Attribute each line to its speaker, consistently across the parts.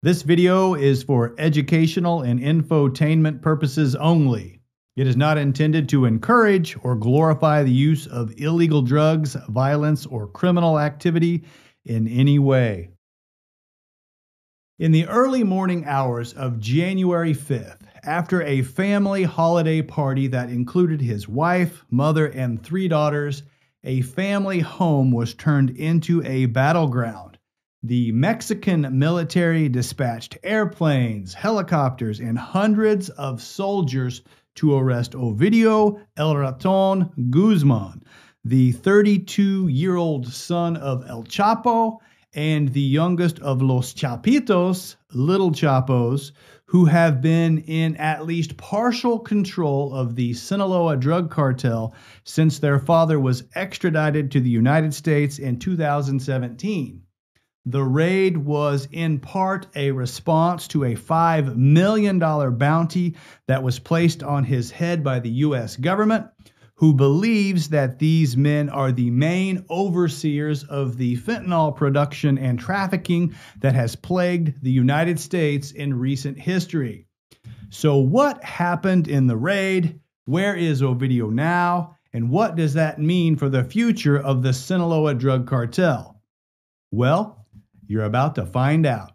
Speaker 1: This video is for educational and infotainment purposes only. It is not intended to encourage or glorify the use of illegal drugs, violence, or criminal activity in any way. In the early morning hours of January 5th, after a family holiday party that included his wife, mother, and three daughters, a family home was turned into a battleground. The Mexican military dispatched airplanes, helicopters, and hundreds of soldiers to arrest Ovidio El Raton Guzman, the 32 year old son of El Chapo and the youngest of Los Chapitos, Little Chapos, who have been in at least partial control of the Sinaloa drug cartel since their father was extradited to the United States in 2017. The raid was in part a response to a $5 million bounty that was placed on his head by the U.S. government, who believes that these men are the main overseers of the fentanyl production and trafficking that has plagued the United States in recent history. So, what happened in the raid? Where is Ovidio now? And what does that mean for the future of the Sinaloa drug cartel? Well, you're about to find out.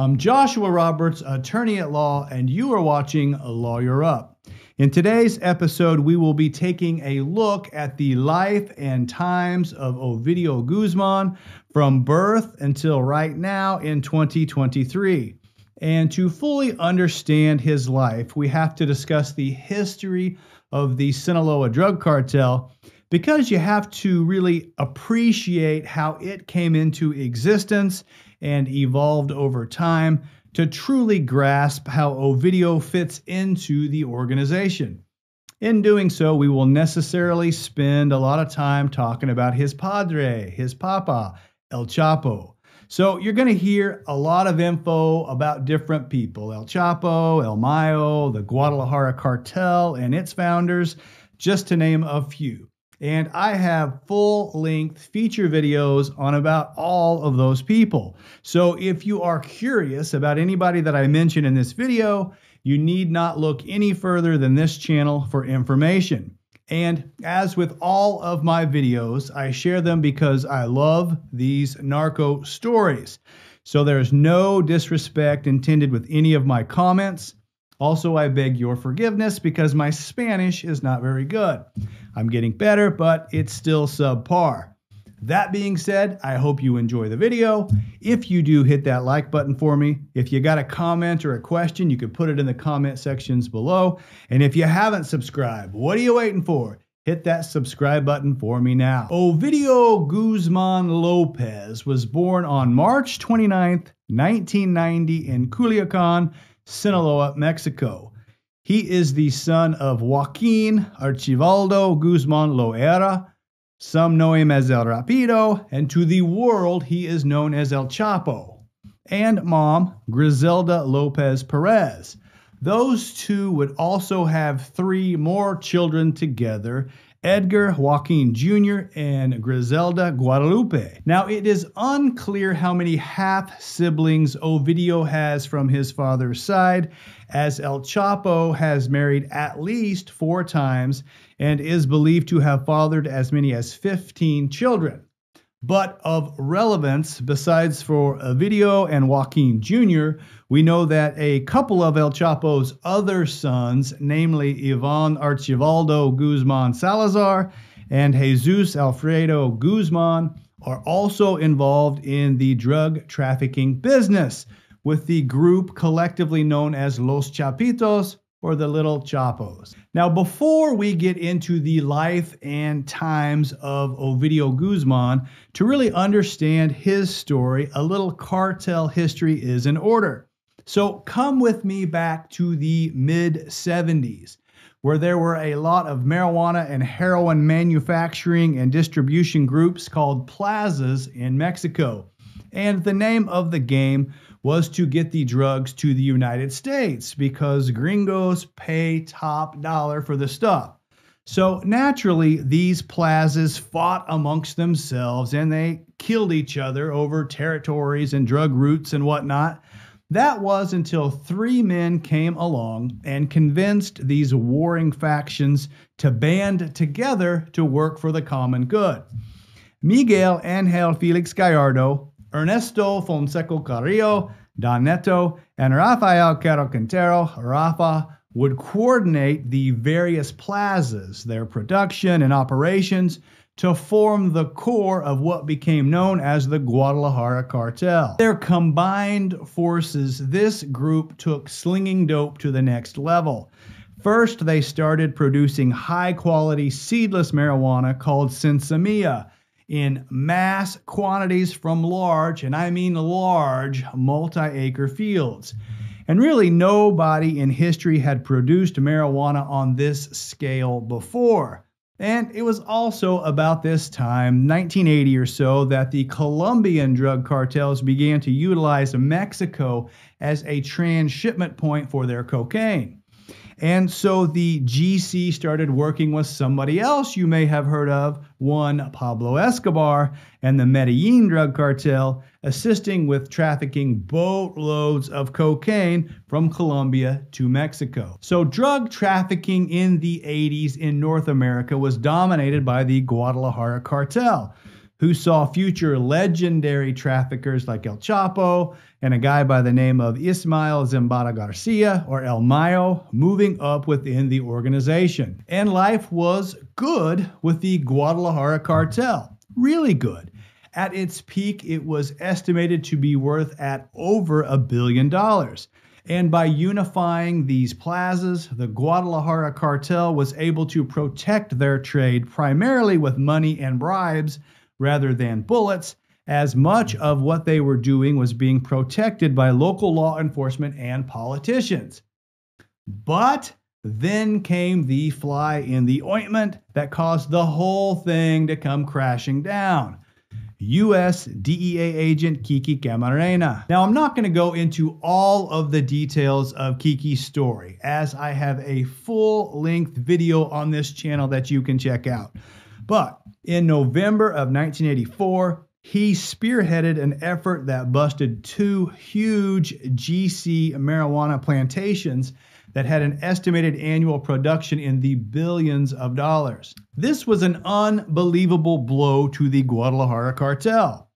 Speaker 1: I'm Joshua Roberts, attorney at law, and you are watching Lawyer Up. In today's episode, we will be taking a look at the life and times of Ovidio Guzman from birth until right now in 2023. And to fully understand his life, we have to discuss the history of the Sinaloa drug cartel because you have to really appreciate how it came into existence and evolved over time to truly grasp how Ovidio fits into the organization. In doing so, we will necessarily spend a lot of time talking about his padre, his papa, El Chapo. So you're going to hear a lot of info about different people El Chapo, El Mayo, the Guadalajara cartel, and its founders, just to name a few. And I have full length feature videos on about all of those people. So if you are curious about anybody that I mention in this video, you need not look any further than this channel for information. And as with all of my videos, I share them because I love these narco stories. So there's no disrespect intended with any of my comments. Also, I beg your forgiveness because my Spanish is not very good. I'm getting better, but it's still subpar. That being said, I hope you enjoy the video. If you do, hit that like button for me. If you got a comment or a question, you can put it in the comment sections below. And if you haven't subscribed, what are you waiting for? Hit that subscribe button for me now. Ovidio Guzman Lopez was born on March 29th, 1990 in Culiacan, Sinaloa, Mexico. He is the son of Joaquin Archivaldo Guzman Loera. Some know him as El Rapido, and to the world, he is known as El Chapo. And mom, Griselda Lopez Perez. Those two would also have three more children together Edgar Joaquin Jr., and Griselda Guadalupe. Now, it is unclear how many half siblings Ovidio has from his father's side, as El Chapo has married at least four times and is believed to have fathered as many as 15 children. But of relevance, besides for Ovidio and Joaquin Jr., we know that a couple of El Chapo's other sons, namely Ivan Archivaldo Guzman Salazar and Jesus Alfredo Guzman, are also involved in the drug trafficking business with the group collectively known as Los Chapitos or the Little Chapos. Now, before we get into the life and times of Ovidio Guzman, to really understand his story, a little cartel history is in order. So come with me back to the mid 70s where there were a lot of marijuana and heroin manufacturing and distribution groups called plazas in Mexico. And the name of the game was to get the drugs to the United States because gringos pay top dollar for the stuff. So naturally, these plazas fought amongst themselves and they killed each other over territories and drug routes and whatnot. That was until three men came along and convinced these warring factions to band together to work for the common good. Miguel Angel Felix Gallardo, Ernesto Fonseca Carrillo, Don Neto, and Rafael Caro Quintero, Rafa, would coordinate the various plazas, their production and operations, to form the core of what became known as the Guadalajara Cartel. Their combined forces, this group took slinging dope to the next level. First, they started producing high quality seedless marijuana called Sinsemilla in mass quantities from large, and I mean large, multi acre fields. And really, nobody in history had produced marijuana on this scale before. And it was also about this time, 1980 or so, that the Colombian drug cartels began to utilize Mexico as a transshipment point for their cocaine. And so the GC started working with somebody else you may have heard of, one Pablo Escobar and the Medellin drug cartel, assisting with trafficking boatloads of cocaine from Colombia to Mexico. So drug trafficking in the 80s in North America was dominated by the Guadalajara cartel who saw future legendary traffickers like El Chapo and a guy by the name of Ismael Zambada Garcia or El Mayo moving up within the organization. And life was good with the Guadalajara cartel. Really good. At its peak, it was estimated to be worth at over a billion dollars. And by unifying these plazas, the Guadalajara cartel was able to protect their trade primarily with money and bribes rather than bullets, as much of what they were doing was being protected by local law enforcement and politicians. But then came the fly in the ointment that caused the whole thing to come crashing down. U.S. DEA agent Kiki Camarena. Now, I'm not going to go into all of the details of Kiki's story, as I have a full length video on this channel that you can check out. But in November of 1984, he spearheaded an effort that busted two huge GC marijuana plantations that had an estimated annual production in the billions of dollars. This was an unbelievable blow to the Guadalajara cartel.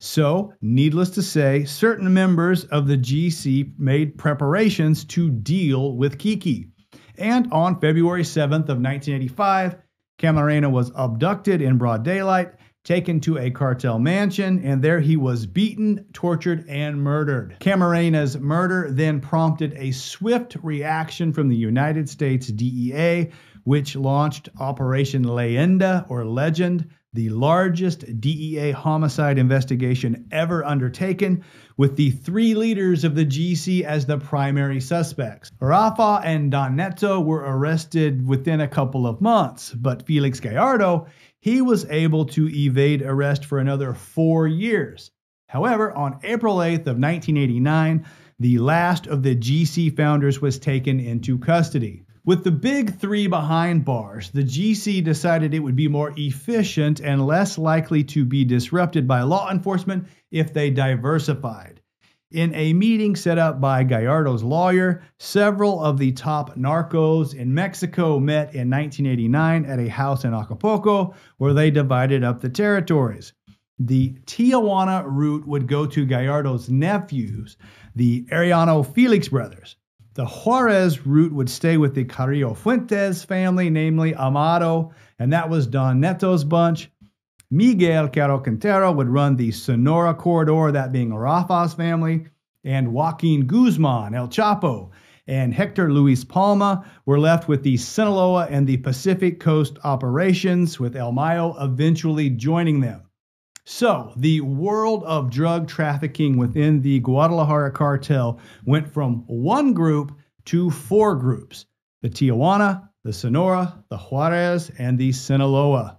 Speaker 1: So, needless to say, certain members of the GC made preparations to deal with Kiki. And on February 7th of 1985, Camarena was abducted in broad daylight, taken to a cartel mansion, and there he was beaten, tortured, and murdered. Camarena's murder then prompted a swift reaction from the United States DEA, which launched Operation Leyenda or Legend, the largest DEA homicide investigation ever undertaken, with the three leaders of the GC as the primary suspects. Rafa and Don Neto were arrested within a couple of months, but Felix Gallardo, he was able to evade arrest for another four years. However, on April 8th of 1989, the last of the GC founders was taken into custody. With the big three behind bars, the GC decided it would be more efficient and less likely to be disrupted by law enforcement if they diversified. In a meeting set up by Gallardo's lawyer, several of the top narcos in Mexico met in 1989 at a house in Acapulco where they divided up the territories. The Tijuana route would go to Gallardo's nephews, the Arellano Felix brothers. The Juarez route would stay with the Carrillo Fuentes family, namely Amado, and that was Don Neto's bunch. Miguel Caro Quintero would run the Sonora corridor, that being Rafa's family, and Joaquin Guzman, El Chapo, and Hector Luis Palma were left with the Sinaloa and the Pacific Coast operations, with El Mayo eventually joining them. So, the world of drug trafficking within the Guadalajara cartel went from one group to four groups the Tijuana, the Sonora, the Juarez, and the Sinaloa.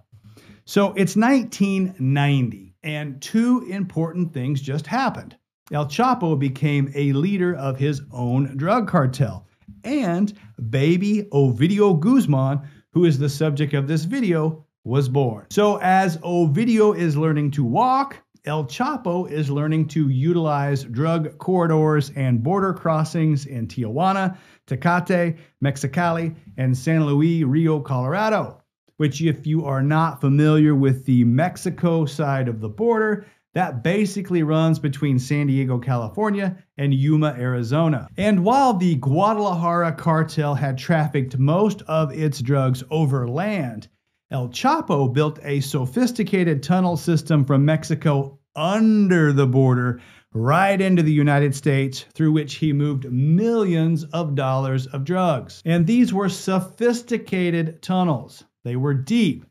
Speaker 1: So it's 1990, and two important things just happened. El Chapo became a leader of his own drug cartel, and baby Ovidio Guzman, who is the subject of this video, was born. So as Ovidio is learning to walk, El Chapo is learning to utilize drug corridors and border crossings in Tijuana, Tecate, Mexicali, and San Luis Rio, Colorado. Which, if you are not familiar with the Mexico side of the border, that basically runs between San Diego, California and Yuma, Arizona. And while the Guadalajara cartel had trafficked most of its drugs over land, El Chapo built a sophisticated tunnel system from Mexico under the border right into the United States, through which he moved millions of dollars of drugs. And these were sophisticated tunnels. They were deep.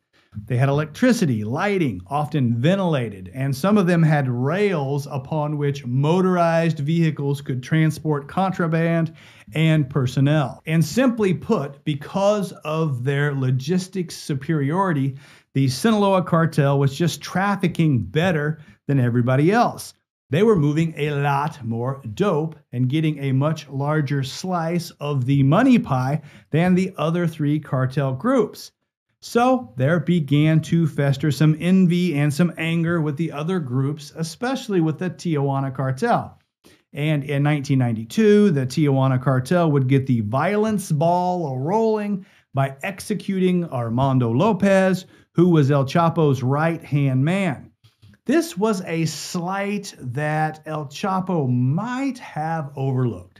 Speaker 1: They had electricity, lighting, often ventilated, and some of them had rails upon which motorized vehicles could transport contraband and personnel. And simply put, because of their logistics superiority, the Sinaloa cartel was just trafficking better than everybody else. They were moving a lot more dope and getting a much larger slice of the money pie than the other three cartel groups. So there began to fester some envy and some anger with the other groups, especially with the Tijuana cartel. And in 1992, the Tijuana cartel would get the violence ball rolling by executing Armando Lopez, who was El Chapo's right hand man. This was a slight that El Chapo might have overlooked.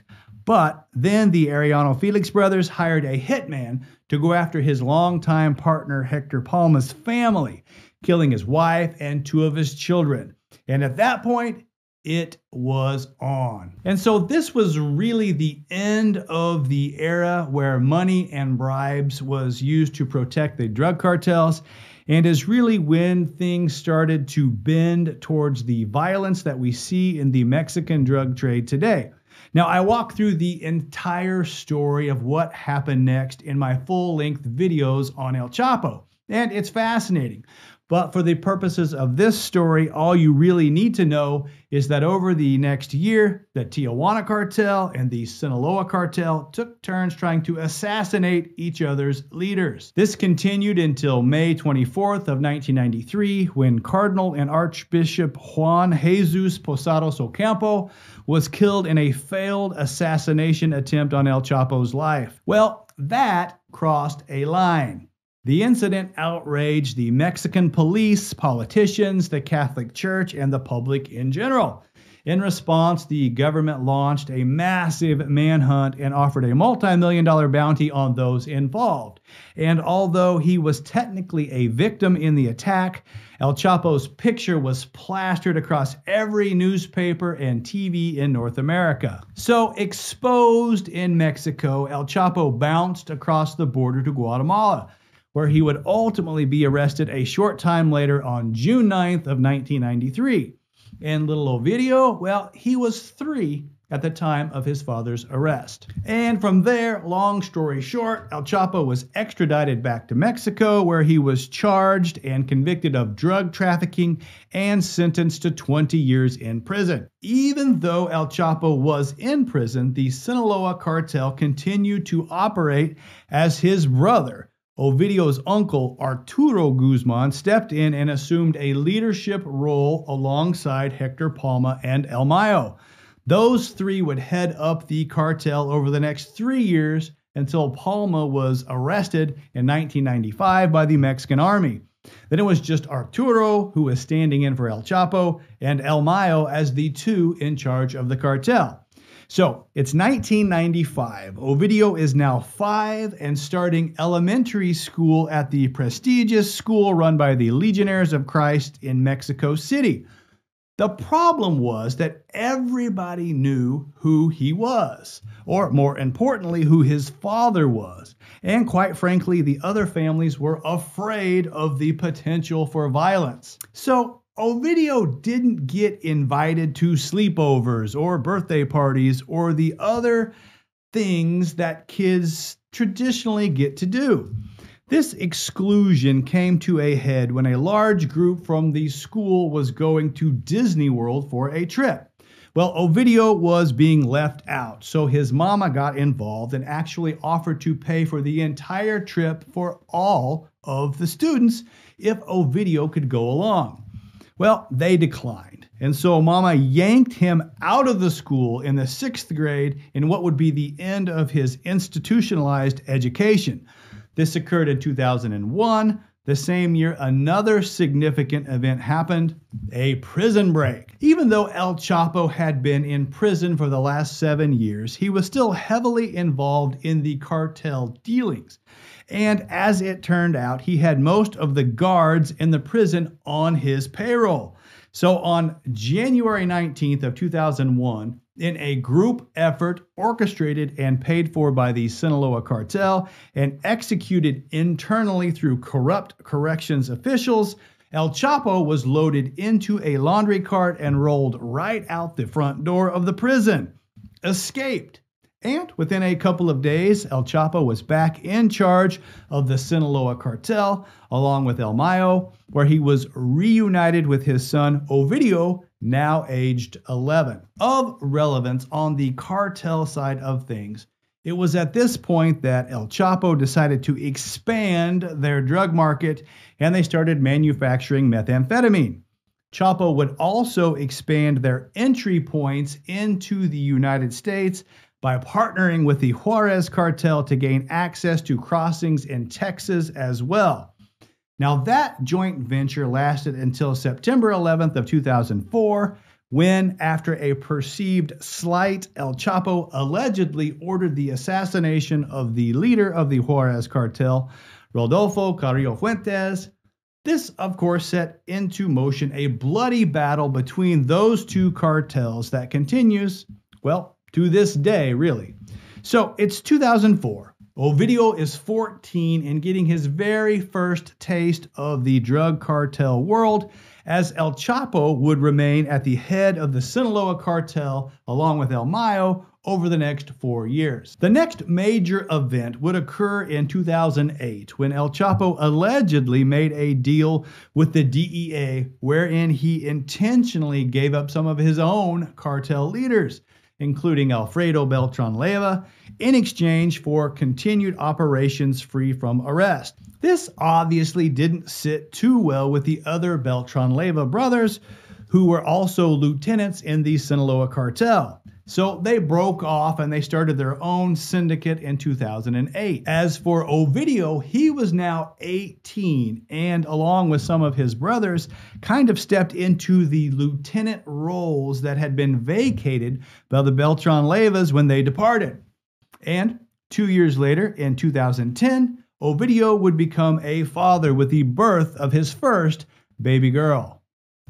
Speaker 1: But then the Arellano Felix brothers hired a hitman to go after his longtime partner Hector Palma's family, killing his wife and two of his children. And at that point, it was on. And so this was really the end of the era where money and bribes was used to protect the drug cartels and is really when things started to bend towards the violence that we see in the Mexican drug trade today. Now, I walk through the entire story of what happened next in my full length videos on El Chapo, and it's fascinating. But for the purposes of this story, all you really need to know is that over the next year, the Tijuana cartel and the Sinaloa cartel took turns trying to assassinate each other's leaders. This continued until May 24th of 1993 when Cardinal and Archbishop Juan Jesus Posadas Ocampo was killed in a failed assassination attempt on El Chapo's life. Well, that crossed a line. The incident outraged the Mexican police, politicians, the Catholic Church, and the public in general. In response, the government launched a massive manhunt and offered a multi million dollar bounty on those involved. And although he was technically a victim in the attack, El Chapo's picture was plastered across every newspaper and TV in North America. So, exposed in Mexico, El Chapo bounced across the border to Guatemala where he would ultimately be arrested a short time later on June 9th of 1993. And little Ovidio, well, he was three at the time of his father's arrest. And from there, long story short, El Chapo was extradited back to Mexico, where he was charged and convicted of drug trafficking and sentenced to 20 years in prison. Even though El Chapo was in prison, the Sinaloa cartel continued to operate as his brother Ovidio's uncle, Arturo Guzman, stepped in and assumed a leadership role alongside Hector Palma and El Mayo. Those three would head up the cartel over the next three years until Palma was arrested in 1995 by the Mexican army. Then it was just Arturo who was standing in for El Chapo and El Mayo as the two in charge of the cartel. So it's 1995. Ovidio is now five and starting elementary school at the prestigious school run by the Legionnaires of Christ in Mexico City. The problem was that everybody knew who he was, or more importantly, who his father was. And quite frankly, the other families were afraid of the potential for violence. So Ovidio didn't get invited to sleepovers or birthday parties or the other things that kids traditionally get to do. This exclusion came to a head when a large group from the school was going to Disney World for a trip. Well, Ovidio was being left out, so his mama got involved and actually offered to pay for the entire trip for all of the students if Ovidio could go along. Well, they declined. And so Mama yanked him out of the school in the sixth grade in what would be the end of his institutionalized education. This occurred in 2001. The same year, another significant event happened a prison break. Even though El Chapo had been in prison for the last seven years, he was still heavily involved in the cartel dealings. And as it turned out, he had most of the guards in the prison on his payroll. So on January 19th of 2001, in a group effort orchestrated and paid for by the Sinaloa cartel and executed internally through corrupt corrections officials, El Chapo was loaded into a laundry cart and rolled right out the front door of the prison. Escaped. And within a couple of days, El Chapo was back in charge of the Sinaloa cartel, along with El Mayo, where he was reunited with his son Ovidio now aged 11. Of relevance on the cartel side of things, it was at this point that El Chapo decided to expand their drug market and they started manufacturing methamphetamine. Chapo would also expand their entry points into the United States by partnering with the Juarez cartel to gain access to crossings in Texas as well. Now, that joint venture lasted until September 11th of 2004, when, after a perceived slight, El Chapo allegedly ordered the assassination of the leader of the Juarez cartel, Rodolfo Carrillo Fuentes. This, of course, set into motion a bloody battle between those two cartels that continues, well, to this day, really. So it's 2004. Ovidio is 14 and getting his very first taste of the drug cartel world, as El Chapo would remain at the head of the Sinaloa cartel along with El Mayo over the next four years. The next major event would occur in 2008 when El Chapo allegedly made a deal with the DEA wherein he intentionally gave up some of his own cartel leaders including Alfredo Beltran Leyva, in exchange for continued operations free from arrest. This obviously didn't sit too well with the other Beltran Leyva brothers, who were also lieutenants in the Sinaloa cartel. So they broke off and they started their own syndicate in 2008. As for Ovidio, he was now 18 and, along with some of his brothers, kind of stepped into the lieutenant roles that had been vacated by the Beltran Leyvas when they departed. And two years later, in 2010, Ovidio would become a father with the birth of his first baby girl.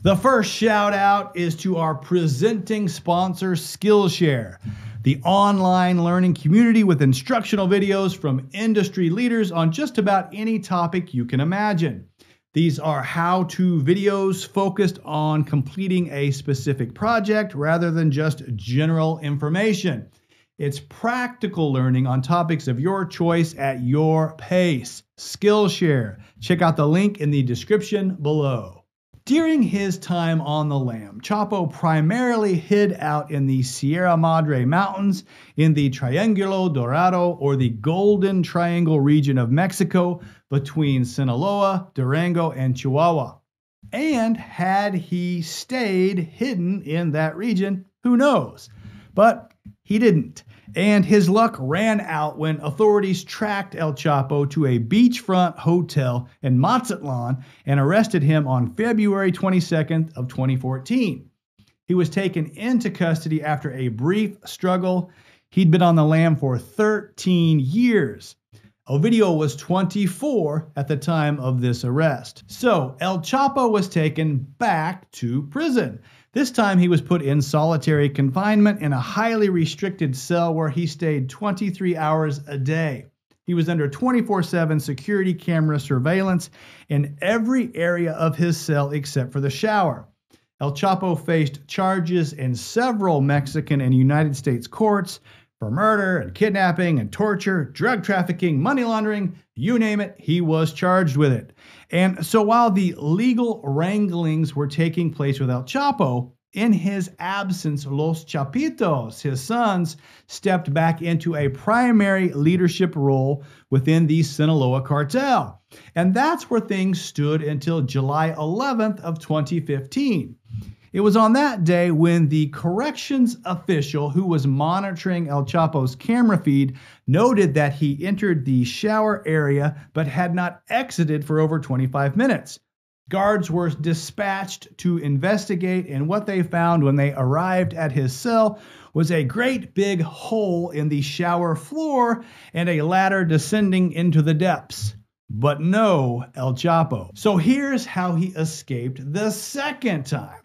Speaker 1: The first shout out is to our presenting sponsor, Skillshare, the online learning community with instructional videos from industry leaders on just about any topic you can imagine. These are how to videos focused on completing a specific project rather than just general information. It's practical learning on topics of your choice at your pace. Skillshare. Check out the link in the description below. During his time on the lam, Chapo primarily hid out in the Sierra Madre Mountains in the Triangulo Dorado or the Golden Triangle region of Mexico between Sinaloa, Durango, and Chihuahua. And had he stayed hidden in that region, who knows? But he didn't and his luck ran out when authorities tracked El Chapo to a beachfront hotel in Mazatlan and arrested him on February 22nd of 2014. He was taken into custody after a brief struggle. He'd been on the lam for 13 years. Ovidio was 24 at the time of this arrest. So El Chapo was taken back to prison. This time he was put in solitary confinement in a highly restricted cell where he stayed 23 hours a day. He was under 24 7 security camera surveillance in every area of his cell except for the shower. El Chapo faced charges in several Mexican and United States courts for murder and kidnapping and torture, drug trafficking, money laundering, you name it, he was charged with it. And so while the legal wranglings were taking place with El Chapo, in his absence, Los Chapitos, his sons, stepped back into a primary leadership role within the Sinaloa cartel. And that's where things stood until July 11th of 2015. It was on that day when the corrections official who was monitoring El Chapo's camera feed noted that he entered the shower area but had not exited for over 25 minutes. Guards were dispatched to investigate, and what they found when they arrived at his cell was a great big hole in the shower floor and a ladder descending into the depths. But no El Chapo. So here's how he escaped the second time.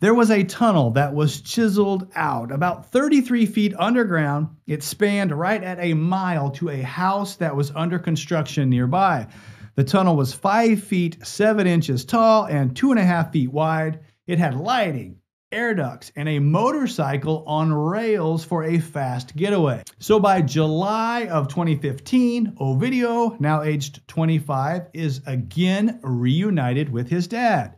Speaker 1: There was a tunnel that was chiseled out about 33 feet underground. It spanned right at a mile to a house that was under construction nearby. The tunnel was five feet seven inches tall and two and a half feet wide. It had lighting, air ducts, and a motorcycle on rails for a fast getaway. So by July of 2015, Ovidio, now aged 25, is again reunited with his dad.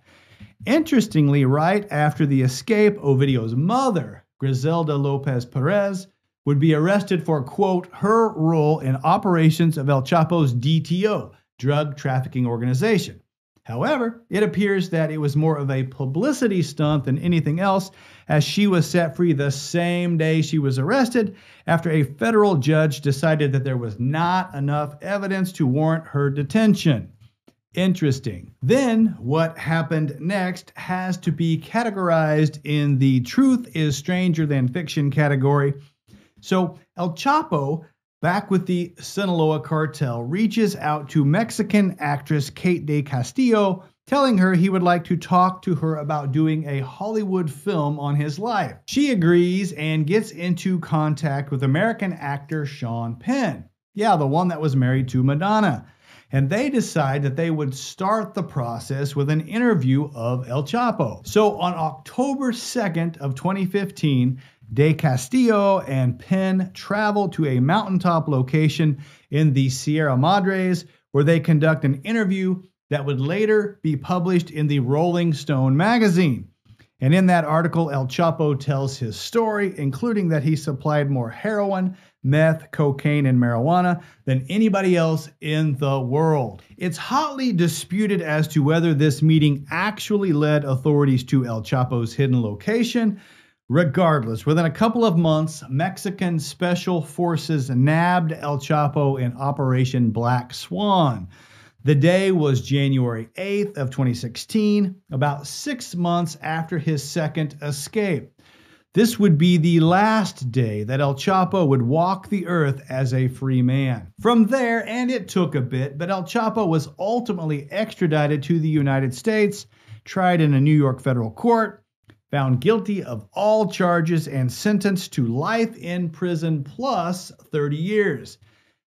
Speaker 1: Interestingly, right after the escape, Ovidio's mother, Griselda Lopez Perez, would be arrested for, quote, her role in operations of El Chapo's DTO, drug trafficking organization. However, it appears that it was more of a publicity stunt than anything else, as she was set free the same day she was arrested after a federal judge decided that there was not enough evidence to warrant her detention. Interesting. Then, what happened next has to be categorized in the truth is stranger than fiction category. So, El Chapo back with the Sinaloa cartel, reaches out to Mexican actress Kate de Castillo, telling her he would like to talk to her about doing a Hollywood film on his life. She agrees and gets into contact with American actor Sean Penn. Yeah, the one that was married to Madonna. And they decide that they would start the process with an interview of El Chapo. So on October 2nd of 2015, De Castillo and Penn travel to a mountaintop location in the Sierra Madres where they conduct an interview that would later be published in the Rolling Stone magazine. And in that article, El Chapo tells his story, including that he supplied more heroin, meth, cocaine, and marijuana than anybody else in the world. It's hotly disputed as to whether this meeting actually led authorities to El Chapo's hidden location, Regardless, within a couple of months, Mexican special forces nabbed El Chapo in Operation Black Swan. The day was January 8th of 2016, about 6 months after his second escape. This would be the last day that El Chapo would walk the earth as a free man. From there, and it took a bit, but El Chapo was ultimately extradited to the United States, tried in a New York federal court, found guilty of all charges and sentenced to life in prison plus 30 years.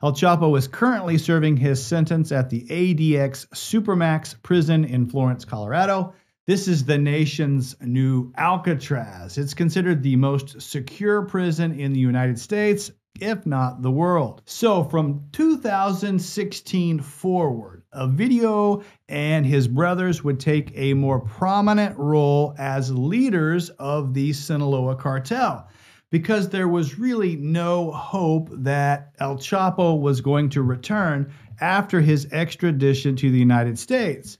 Speaker 1: El Chapo is currently serving his sentence at the ADX Supermax prison in Florence, Colorado. This is the nation's new Alcatraz. It's considered the most secure prison in the United States if not the world. So from 2016 forward, Ovidio and his brothers would take a more prominent role as leaders of the Sinaloa cartel because there was really no hope that El Chapo was going to return after his extradition to the United States.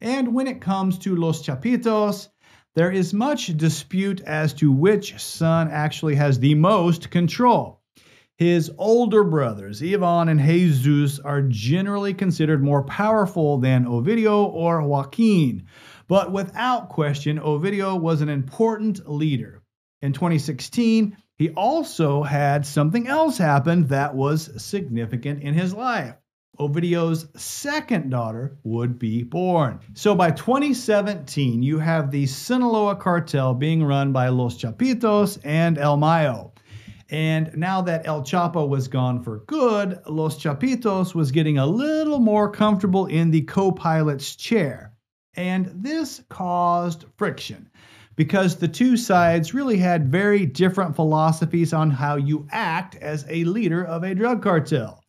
Speaker 1: And when it comes to Los Chapitos, there is much dispute as to which son actually has the most control. His older brothers, Ivan and Jesus, are generally considered more powerful than Ovidio or Joaquin. But without question, Ovidio was an important leader. In 2016, he also had something else happen that was significant in his life. Ovidio's second daughter would be born. So by 2017, you have the Sinaloa cartel being run by Los Chapitos and El Mayo. And now that El Chapo was gone for good, Los Chapitos was getting a little more comfortable in the co pilot's chair. And this caused friction because the two sides really had very different philosophies on how you act as a leader of a drug cartel.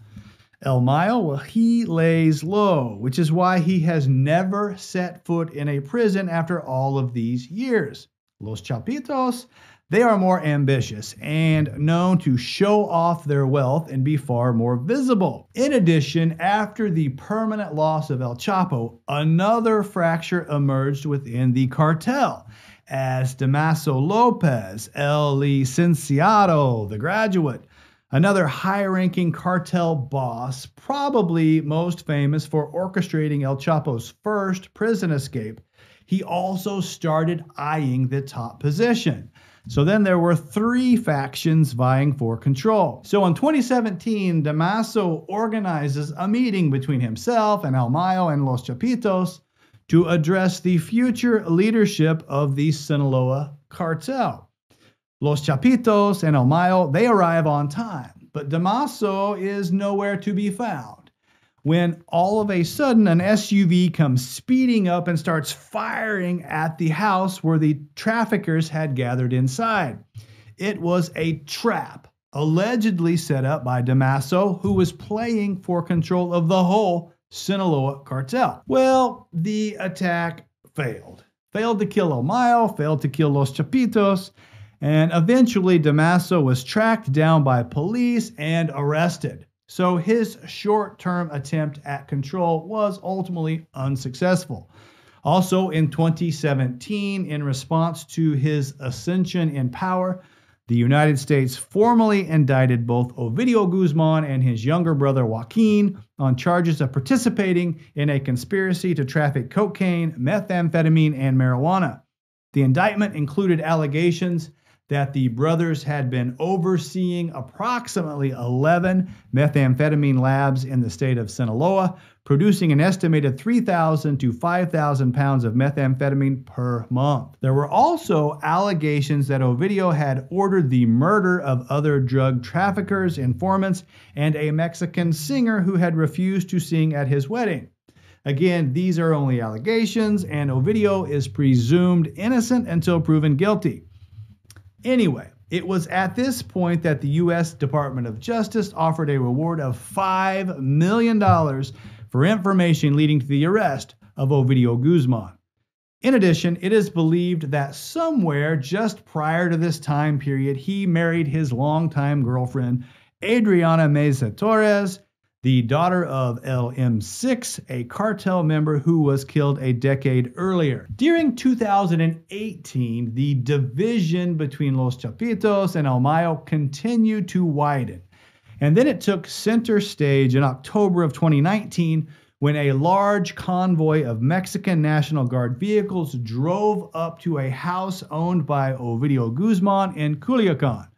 Speaker 1: El Mayo, well, he lays low, which is why he has never set foot in a prison after all of these years. Los Chapitos, they are more ambitious and known to show off their wealth and be far more visible. In addition, after the permanent loss of El Chapo, another fracture emerged within the cartel as Damaso Lopez, El Licenciado, the graduate, Another high ranking cartel boss, probably most famous for orchestrating El Chapo's first prison escape, he also started eyeing the top position. So then there were three factions vying for control. So in 2017, Damaso organizes a meeting between himself and El Mayo and Los Chapitos to address the future leadership of the Sinaloa cartel. Los Chapitos and El Mayo, they arrive on time, but Damaso is nowhere to be found. When all of a sudden an SUV comes speeding up and starts firing at the house where the traffickers had gathered inside. It was a trap, allegedly set up by Damaso, who was playing for control of the whole Sinaloa cartel. Well, the attack failed. Failed to kill El Mayo, failed to kill Los Chapitos, and eventually, Damaso was tracked down by police and arrested. So his short term attempt at control was ultimately unsuccessful. Also, in 2017, in response to his ascension in power, the United States formally indicted both Ovidio Guzman and his younger brother Joaquin on charges of participating in a conspiracy to traffic cocaine, methamphetamine, and marijuana. The indictment included allegations that the brothers had been overseeing approximately 11 methamphetamine labs in the state of Sinaloa, producing an estimated 3,000 to 5,000 pounds of methamphetamine per month. There were also allegations that Ovidio had ordered the murder of other drug traffickers, informants, and a Mexican singer who had refused to sing at his wedding. Again, these are only allegations, and Ovidio is presumed innocent until proven guilty. Anyway, it was at this point that the U.S. Department of Justice offered a reward of $5 million for information leading to the arrest of Ovidio Guzman. In addition, it is believed that somewhere just prior to this time period, he married his longtime girlfriend, Adriana Meza Torres, the daughter of LM6, a cartel member who was killed a decade earlier. During 2018, the division between Los Chapitos and El Mayo continued to widen. And then it took center stage in October of 2019 when a large convoy of Mexican National Guard vehicles drove up to a house owned by Ovidio Guzman in Culiacan.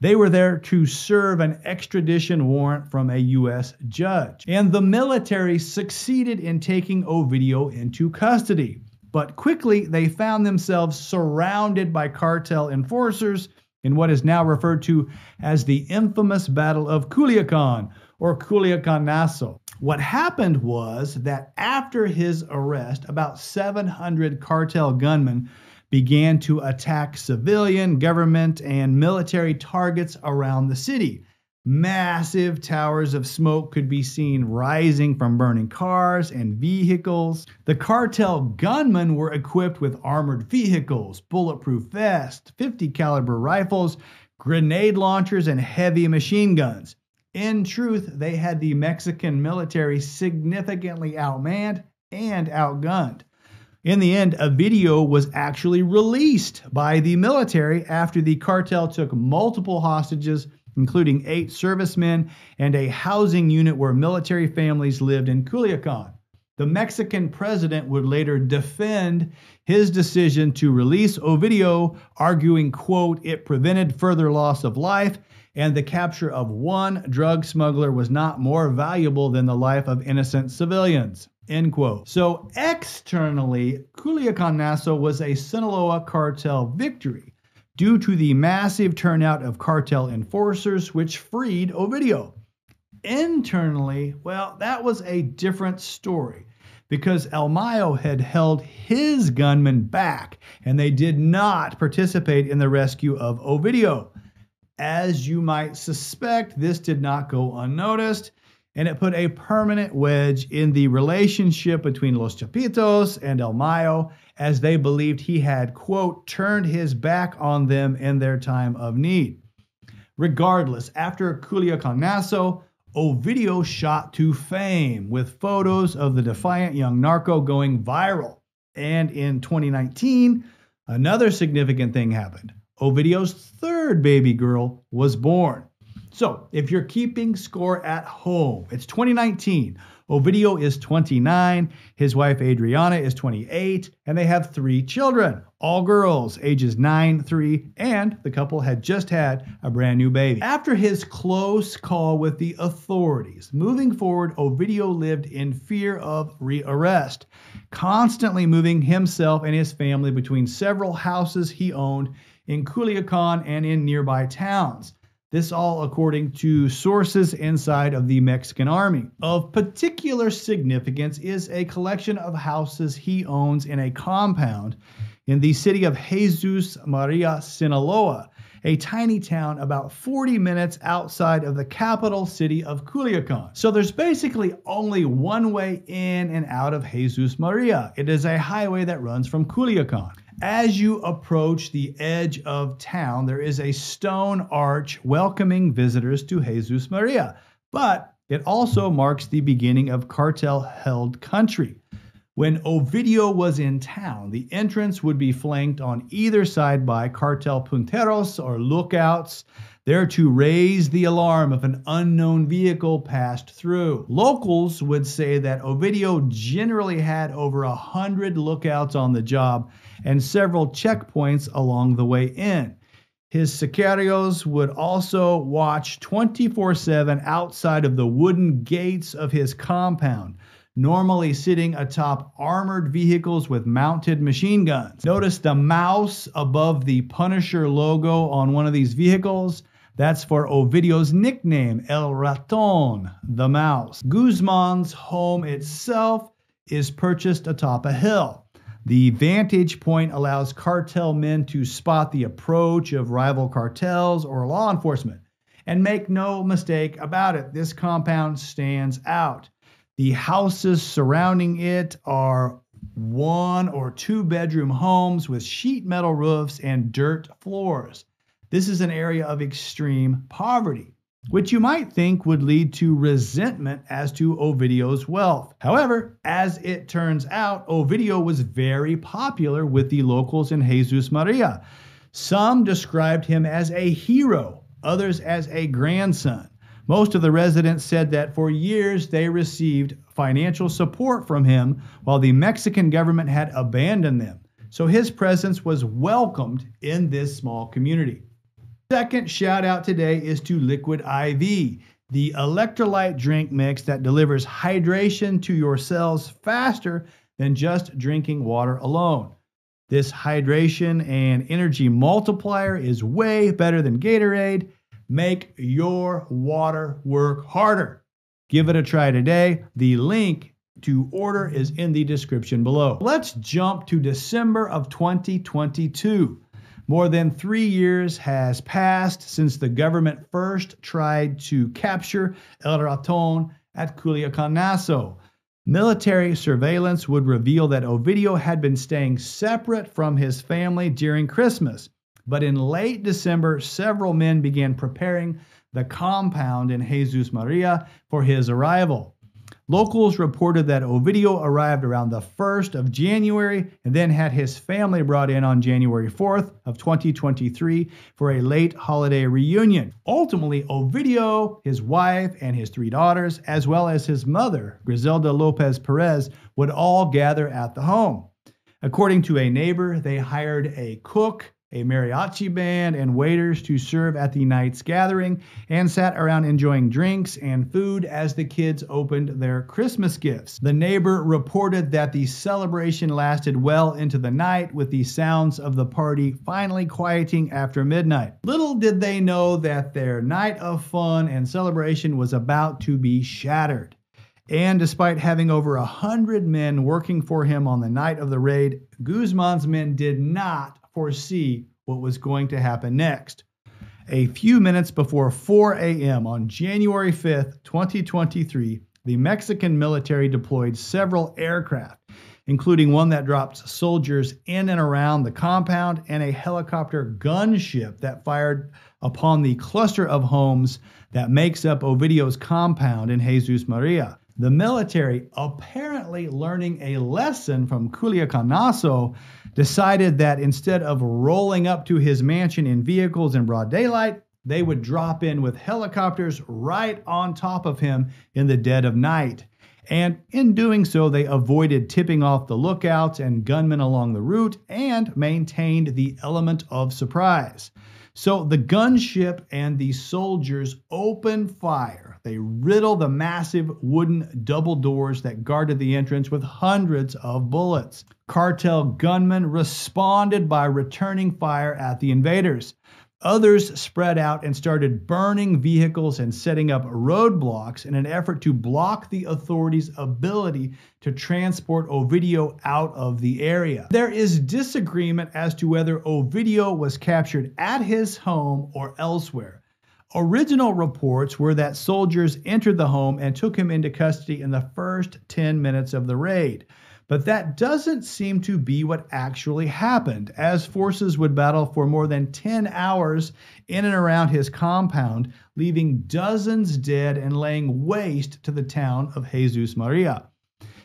Speaker 1: They were there to serve an extradition warrant from a U.S. judge. And the military succeeded in taking Ovidio into custody. But quickly, they found themselves surrounded by cartel enforcers in what is now referred to as the infamous Battle of Culiacan or Culiacanazo. What happened was that after his arrest, about 700 cartel gunmen began to attack civilian, government, and military targets around the city. Massive towers of smoke could be seen rising from burning cars and vehicles. The cartel gunmen were equipped with armored vehicles, bulletproof vests, 50 caliber rifles, grenade launchers, and heavy machine guns. In truth, they had the Mexican military significantly outmanned and outgunned. In the end, a video was actually released by the military after the cartel took multiple hostages, including eight servicemen and a housing unit where military families lived in Culiacan. The Mexican president would later defend his decision to release Ovidio, arguing, quote, it prevented further loss of life and the capture of one drug smuggler was not more valuable than the life of innocent civilians. End quote. So externally, Culiacanazo was a Sinaloa cartel victory due to the massive turnout of cartel enforcers which freed Ovidio. Internally, well, that was a different story because El Mayo had held his gunmen back and they did not participate in the rescue of Ovidio. As you might suspect, this did not go unnoticed and it put a permanent wedge in the relationship between Los Chapitos and El Mayo as they believed he had, quote, turned his back on them in their time of need. Regardless, after Culiacanazo, Ovidio shot to fame with photos of the defiant young narco going viral. And in 2019, another significant thing happened. Ovidio's third baby girl was born. So, if you're keeping score at home, it's 2019. Ovidio is 29, his wife Adriana is 28, and they have three children, all girls, ages 9, 3, and the couple had just had a brand new baby. After his close call with the authorities, moving forward, Ovidio lived in fear of rearrest, constantly moving himself and his family between several houses he owned in Culiacan and in nearby towns. This all according to sources inside of the Mexican army. Of particular significance is a collection of houses he owns in a compound in the city of Jesus Maria, Sinaloa, a tiny town about 40 minutes outside of the capital city of Culiacan. So there's basically only one way in and out of Jesus Maria. It is a highway that runs from Culiacan. As you approach the edge of town, there is a stone arch welcoming visitors to Jesus Maria, but it also marks the beginning of cartel held country. When Ovidio was in town, the entrance would be flanked on either side by cartel punteros or lookouts there to raise the alarm if an unknown vehicle passed through. Locals would say that Ovidio generally had over a hundred lookouts on the job and several checkpoints along the way in. His sicarios would also watch 24 7 outside of the wooden gates of his compound, normally sitting atop armored vehicles with mounted machine guns. Notice the mouse above the Punisher logo on one of these vehicles. That's for Ovidio's nickname, El Raton, the mouse. Guzman's home itself is purchased atop a hill. The vantage point allows cartel men to spot the approach of rival cartels or law enforcement. And make no mistake about it, this compound stands out. The houses surrounding it are one or two bedroom homes with sheet metal roofs and dirt floors. This is an area of extreme poverty, which you might think would lead to resentment as to Ovidio's wealth. However, as it turns out, Ovidio was very popular with the locals in Jesus Maria. Some described him as a hero, others as a grandson. Most of the residents said that for years they received financial support from him while the Mexican government had abandoned them. So his presence was welcomed in this small community. Second shout out today is to Liquid IV, the electrolyte drink mix that delivers hydration to your cells faster than just drinking water alone. This hydration and energy multiplier is way better than Gatorade. Make your water work harder. Give it a try today. The link to order is in the description below. Let's jump to December of 2022. More than three years has passed since the government first tried to capture El Raton at Culiacanazo. Military surveillance would reveal that Ovidio had been staying separate from his family during Christmas. But in late December, several men began preparing the compound in Jesus Maria for his arrival. Locals reported that Ovidio arrived around the 1st of January and then had his family brought in on January 4th of 2023 for a late holiday reunion. Ultimately, Ovidio, his wife, and his three daughters, as well as his mother, Griselda Lopez Perez, would all gather at the home. According to a neighbor, they hired a cook, a mariachi band, and waiters to serve at the night's gathering and sat around enjoying drinks and food as the kids opened their Christmas gifts. The neighbor reported that the celebration lasted well into the night, with the sounds of the party finally quieting after midnight. Little did they know that their night of fun and celebration was about to be shattered. And despite having over a hundred men working for him on the night of the raid, Guzman's men did not foresee what was going to happen next. A few minutes before 4 a.m. on January 5th, 2023, the Mexican military deployed several aircraft, including one that dropped soldiers in and around the compound and a helicopter gunship that fired upon the cluster of homes that makes up Ovidio's compound in Jesus Maria. The military, apparently learning a lesson from Culiacanazo, decided that instead of rolling up to his mansion in vehicles in broad daylight, they would drop in with helicopters right on top of him in the dead of night. And in doing so, they avoided tipping off the lookouts and gunmen along the route and maintained the element of surprise. So the gunship and the soldiers open fire. They riddle the massive wooden double doors that guarded the entrance with hundreds of bullets. Cartel gunmen responded by returning fire at the invaders. Others spread out and started burning vehicles and setting up roadblocks in an effort to block the authorities' ability to transport Ovidio out of the area. There is disagreement as to whether Ovidio was captured at his home or elsewhere. Original reports were that soldiers entered the home and took him into custody in the first 10 minutes of the raid. But that doesn't seem to be what actually happened, as forces would battle for more than 10 hours in and around his compound, leaving dozens dead and laying waste to the town of Jesus Maria.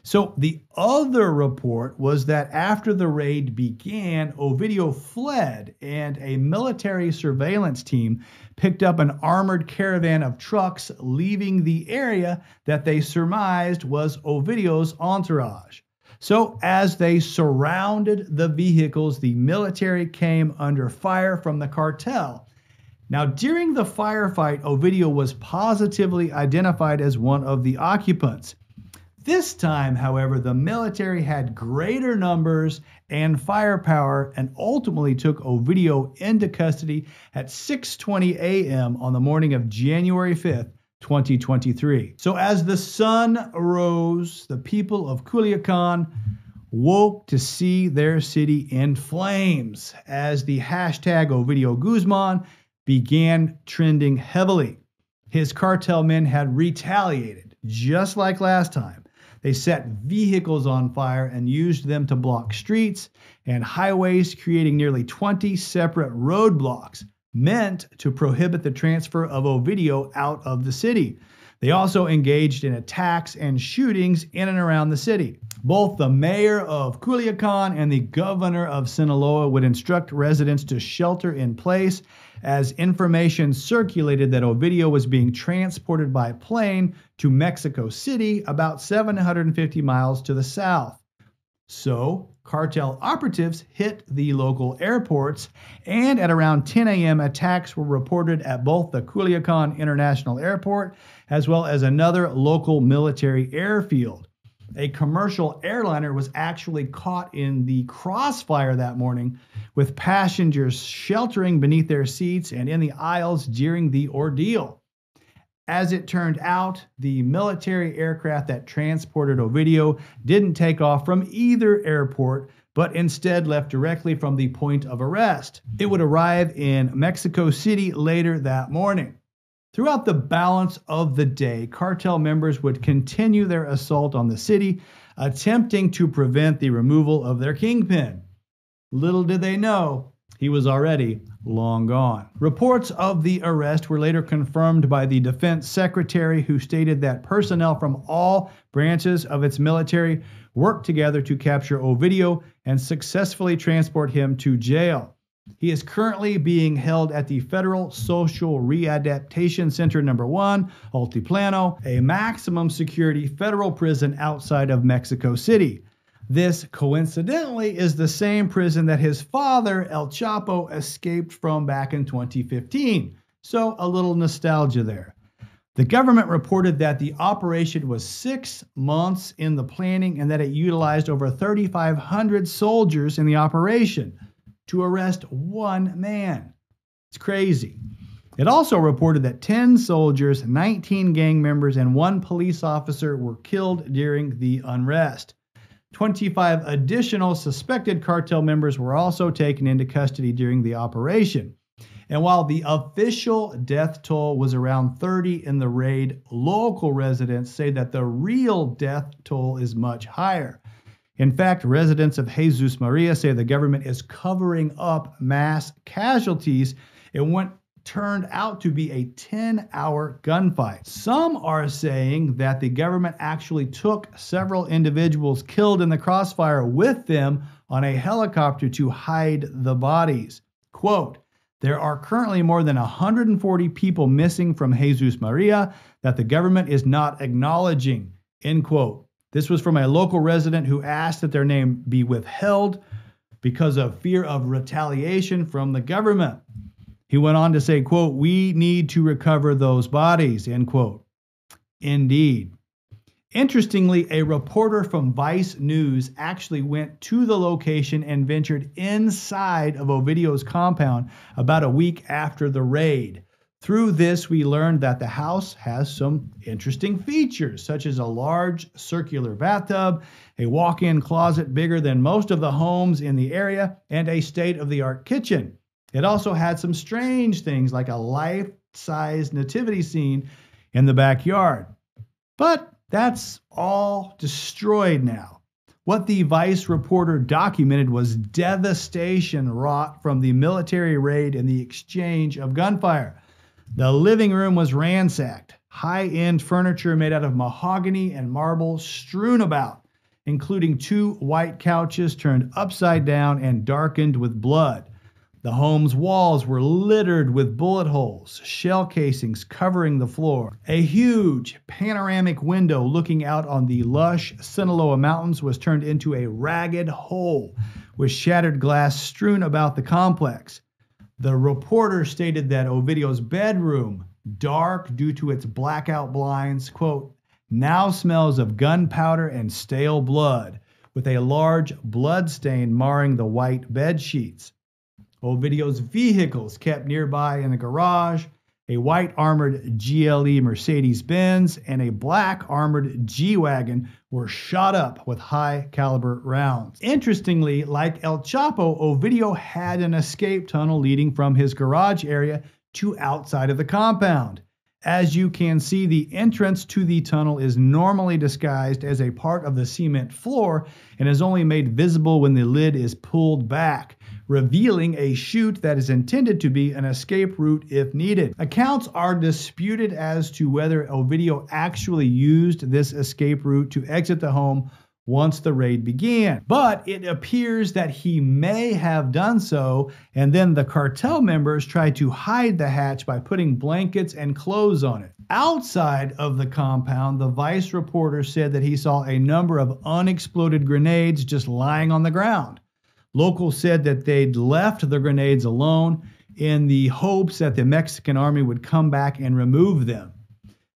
Speaker 1: So the other report was that after the raid began, Ovidio fled and a military surveillance team picked up an armored caravan of trucks leaving the area that they surmised was Ovidio's entourage. So, as they surrounded the vehicles, the military came under fire from the cartel. Now, during the firefight, Ovidio was positively identified as one of the occupants. This time, however, the military had greater numbers and firepower and ultimately took Ovidio into custody at 6:20 a.m. on the morning of January 5th, 2023. So as the sun rose, the people of Culiacan woke to see their city in flames as the hashtag Ovidio Guzman began trending heavily. His cartel men had retaliated, just like last time. They set vehicles on fire and used them to block streets and highways, creating nearly 20 separate roadblocks meant to prohibit the transfer of Ovidio out of the city. They also engaged in attacks and shootings in and around the city. Both the mayor of Culiacan and the governor of Sinaloa would instruct residents to shelter in place as information circulated that Ovidio was being transported by plane to Mexico City, about 750 miles to the south. So, cartel operatives hit the local airports, and at around 10 a.m., attacks were reported at both the Culiacan International Airport as well as another local military airfield. A commercial airliner was actually caught in the crossfire that morning, with passengers sheltering beneath their seats and in the aisles during the ordeal. As it turned out, the military aircraft that transported Ovidio didn't take off from either airport, but instead left directly from the point of arrest. It would arrive in Mexico City later that morning. Throughout the balance of the day, cartel members would continue their assault on the city, attempting to prevent the removal of their kingpin. Little did they know, he was already long gone. Reports of the arrest were later confirmed by the defense secretary, who stated that personnel from all branches of its military worked together to capture Ovidio and successfully transport him to jail. He is currently being held at the Federal Social Readaptation Center number 1, Altiplano, a maximum security federal prison outside of Mexico City. This, coincidentally, is the same prison that his father, El Chapo, escaped from back in 2015. So, a little nostalgia there. The government reported that the operation was six months in the planning and that it utilized over 3,500 soldiers in the operation to arrest one man. It's crazy. It also reported that 10 soldiers, 19 gang members, and one police officer were killed during the unrest. 25 additional suspected cartel members were also taken into custody during the operation. And while the official death toll was around 30 in the raid, local residents say that the real death toll is much higher. In fact, residents of Jesus Maria say the government is covering up mass casualties in what turned out to be a 10 hour gunfight. Some are saying that the government actually took several individuals killed in the crossfire with them on a helicopter to hide the bodies. Quote, there are currently more than 140 people missing from Jesus Maria that the government is not acknowledging. End quote. This was from a local resident who asked that their name be withheld because of fear of retaliation from the government. He went on to say, quote, we need to recover those bodies, end quote. Indeed. Interestingly, a reporter from Vice News actually went to the location and ventured inside of Ovidio's compound about a week after the raid. Through this, we learned that the house has some interesting features, such as a large circular bathtub, a walk in closet bigger than most of the homes in the area, and a state of the art kitchen. It also had some strange things like a life size nativity scene in the backyard. But that's all destroyed now. What the Vice reporter documented was devastation wrought from the military raid and the exchange of gunfire. The living room was ransacked, high end furniture made out of mahogany and marble strewn about, including two white couches turned upside down and darkened with blood. The home's walls were littered with bullet holes, shell casings covering the floor. A huge panoramic window looking out on the lush Sinaloa Mountains was turned into a ragged hole with shattered glass strewn about the complex. The reporter stated that Ovidio's bedroom, dark due to its blackout blinds, quote, now smells of gunpowder and stale blood, with a large blood stain marring the white bed sheets. Ovidio's vehicles kept nearby in the garage. A white armored GLE Mercedes Benz and a black armored G Wagon were shot up with high caliber rounds. Interestingly, like El Chapo, Ovidio had an escape tunnel leading from his garage area to outside of the compound. As you can see, the entrance to the tunnel is normally disguised as a part of the cement floor and is only made visible when the lid is pulled back, revealing a chute that is intended to be an escape route if needed. Accounts are disputed as to whether Ovidio actually used this escape route to exit the home once the raid began. But it appears that he may have done so, and then the cartel members tried to hide the hatch by putting blankets and clothes on it. Outside of the compound, the Vice reporter said that he saw a number of unexploded grenades just lying on the ground. Locals said that they'd left the grenades alone in the hopes that the Mexican army would come back and remove them.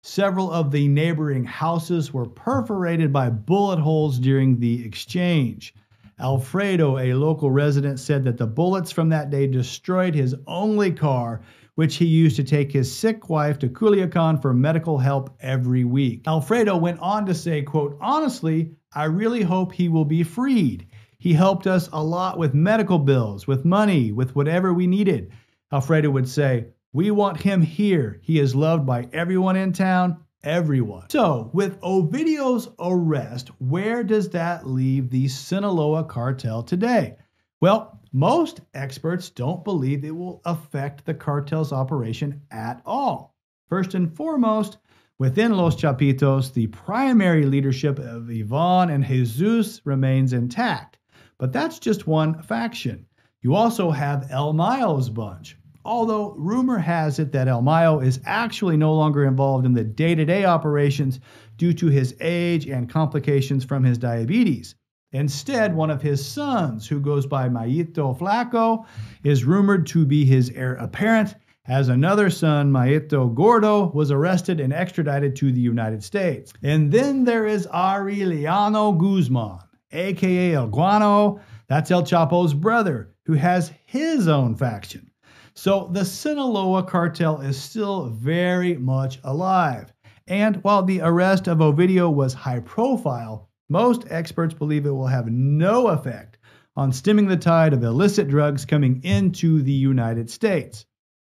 Speaker 1: Several of the neighboring houses were perforated by bullet holes during the exchange. Alfredo, a local resident, said that the bullets from that day destroyed his only car, which he used to take his sick wife to Culiacan for medical help every week. Alfredo went on to say, quote, honestly, I really hope he will be freed. He helped us a lot with medical bills, with money, with whatever we needed. Alfredo would say, we want him here. He is loved by everyone in town, everyone. So, with Ovidio's arrest, where does that leave the Sinaloa cartel today? Well, most experts don't believe it will affect the cartel's operation at all. First and foremost, within Los Chapitos, the primary leadership of Ivan and Jesus remains intact. But that's just one faction. You also have El Mayo's bunch, although rumor has it that El Mayo is actually no longer involved in the day to day operations due to his age and complications from his diabetes. Instead, one of his sons, who goes by Mayito Flaco, is rumored to be his heir apparent, as another son, Mayito Gordo, was arrested and extradited to the United States. And then there is Aureliano Guzman, aka El Guano, that's El Chapo's brother, who has his own faction. So the Sinaloa cartel is still very much alive. And while the arrest of Ovidio was high profile, most experts believe it will have no effect on stemming the tide of illicit drugs coming into the United States.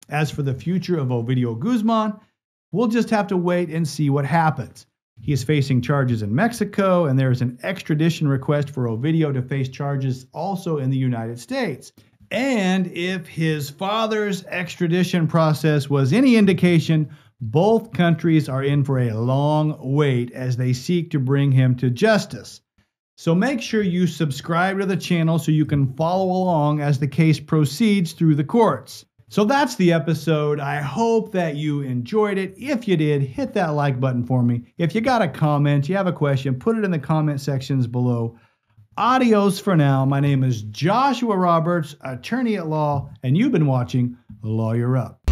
Speaker 1: As for the future of Ovidio Guzman, we'll just have to wait and see what happens. He is facing charges in Mexico, and there is an extradition request for Ovidio to face charges also in the United States. And if his father's extradition process was any indication, both countries are in for a long wait as they seek to bring him to justice. So make sure you subscribe to the channel so you can follow along as the case proceeds through the courts. So that's the episode. I hope that you enjoyed it. If you did, hit that like button for me. If you got a comment, you have a question, put it in the comment sections below. Adios for now. My name is Joshua Roberts, attorney at law, and you've been watching Lawyer Up.